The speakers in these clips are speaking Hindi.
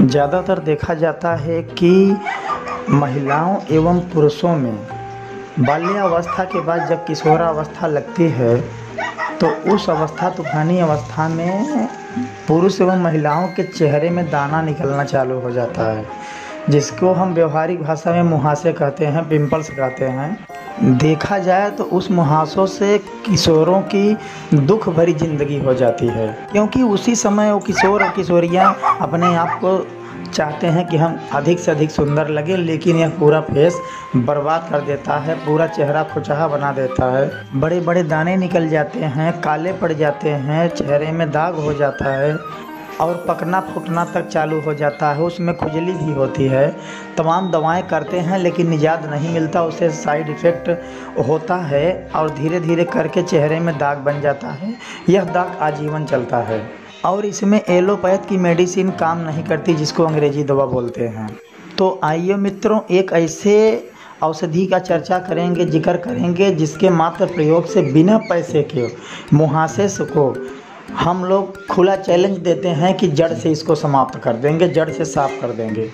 ज़्यादातर देखा जाता है कि महिलाओं एवं पुरुषों में बाल्यावस्था के बाद जब किशोरावस्था लगती है तो उस अवस्था, तूफ़ानी अवस्था में पुरुष एवं महिलाओं के चेहरे में दाना निकलना चालू हो जाता है। जिसको हम व्यवहारिक भाषा में मुहासे कहते हैं, पिंपल्स कहते हैं, देखा जाए तो उस मुहासों से किशोरों की दुख भरी ज़िंदगी हो जाती है। क्योंकि उसी समय वो किशोर और किशोरियाँ अपने आप को चाहते हैं कि हम अधिक से अधिक सुंदर लगे, लेकिन यह पूरा फेस बर्बाद कर देता है, पूरा चेहरा खुचहा बना देता है। बड़े बड़े दाने निकल जाते हैं, काले पड़ जाते हैं, चेहरे में दाग हो जाता है। और पकना फूटना तक चालू हो जाता है। उसमें खुजली भी होती है। तमाम दवाएँ करते हैं, लेकिन निजात नहीं मिलता। उसे साइड इफ़ेक्ट होता है और धीरे धीरे करके चेहरे में दाग बन जाता है। यह दाग आजीवन चलता है। और इसमें एलोपैथ की मेडिसिन काम नहीं करती, जिसको अंग्रेज़ी दवा बोलते हैं। तो आइए मित्रों, एक ऐसे औषधि का चर्चा करेंगे, ज़िक्र करेंगे, जिसके मात्र प्रयोग से बिना पैसे के मुहासे को हम लोग खुला चैलेंज देते हैं कि जड़ से इसको समाप्त कर देंगे, जड़ से साफ़ कर देंगे।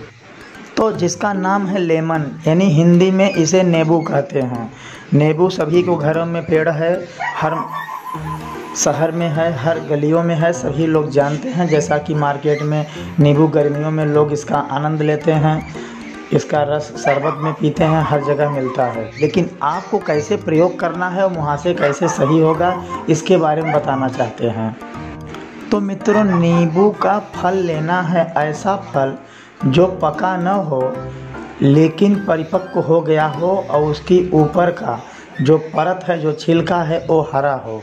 तो जिसका नाम है लेमन, यानी हिंदी में इसे नींबू कहते हैं। नींबू सभी को घरों में पेड़ है, हर शहर में है, हर गलियों में है, सभी लोग जानते हैं, जैसा कि मार्केट में नींबू गर्मियों में लोग इसका आनंद लेते हैं, इसका रस शरबत में पीते हैं, हर जगह मिलता है। लेकिन आपको कैसे प्रयोग करना है और मुहासे कैसे सही होगा, इसके बारे में बताना चाहते हैं। तो मित्रों, नींबू का फल लेना है ऐसा फल जो पका न हो, लेकिन परिपक्व हो गया हो और उसकी ऊपर का जो परत है, जो छिलका है, वो हरा हो।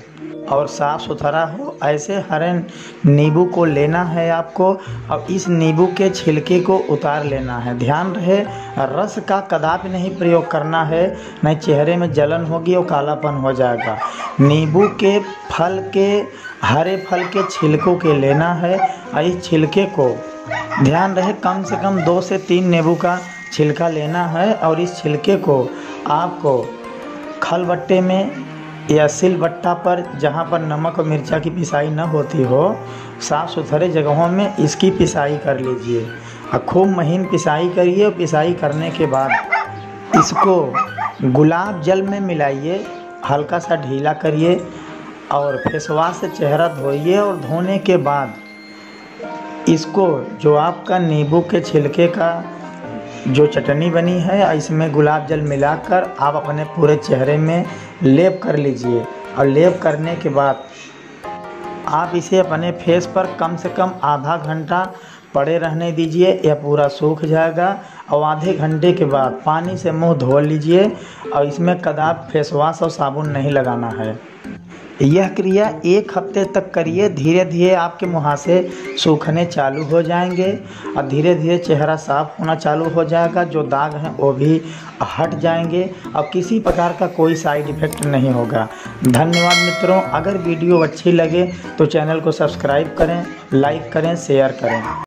और साफ़ सुथरा हो। ऐसे हरे नींबू को लेना है आपको। और इस नींबू के छिलके को उतार लेना है। ध्यान रहे, रस का कदापि नहीं प्रयोग करना है। नहीं, चेहरे में जलन होगी और कालापन हो जाएगा। नींबू के फल के, हरे फल के छिलकों के लेना है। और इस छिलके को, ध्यान रहे, कम से कम दो से तीन नींबू का छिलका लेना है। और इस छिलके को आपको खलबट्टे में या सिलबट्टा पर जहाँ पर नमक और मिर्चा की पिसाई न होती हो, साफ़ सुथरे जगहों में इसकी पिसाई कर लीजिए। और खूब महीन पिसाई करिए और पिसाई करने के बाद इसको गुलाब जल में मिलाइए, हल्का सा ढीला करिए और फेसवाश से चेहरा धोइए और धोने के बाद इसको जो आपका नींबू के छिलके का जो चटनी बनी है इसमें गुलाब जल मिलाकर आप अपने पूरे चेहरे में लेप कर लीजिए। और लेप करने के बाद आप इसे अपने फेस पर कम से कम आधा घंटा पड़े रहने दीजिए, यह पूरा सूख जाएगा। और आधे घंटे के बाद पानी से मुँह धो लीजिए, और इसमें कदाप फेस वाश और साबुन नहीं लगाना है। यह क्रिया एक हफ़्ते तक करिए धीरे धीरे आपके मुहासे सूखने चालू हो जाएँगे। और धीरे धीरे चेहरा साफ़ होना चालू हो जाएगा, जो दाग हैं वो भी हट जाएँगे। और किसी प्रकार का कोई साइड इफ़ेक्ट नहीं होगा। धन्यवाद मित्रों, अगर वीडियो अच्छी लगे तो चैनल को सब्सक्राइब करें लाइक करें शेयर करें।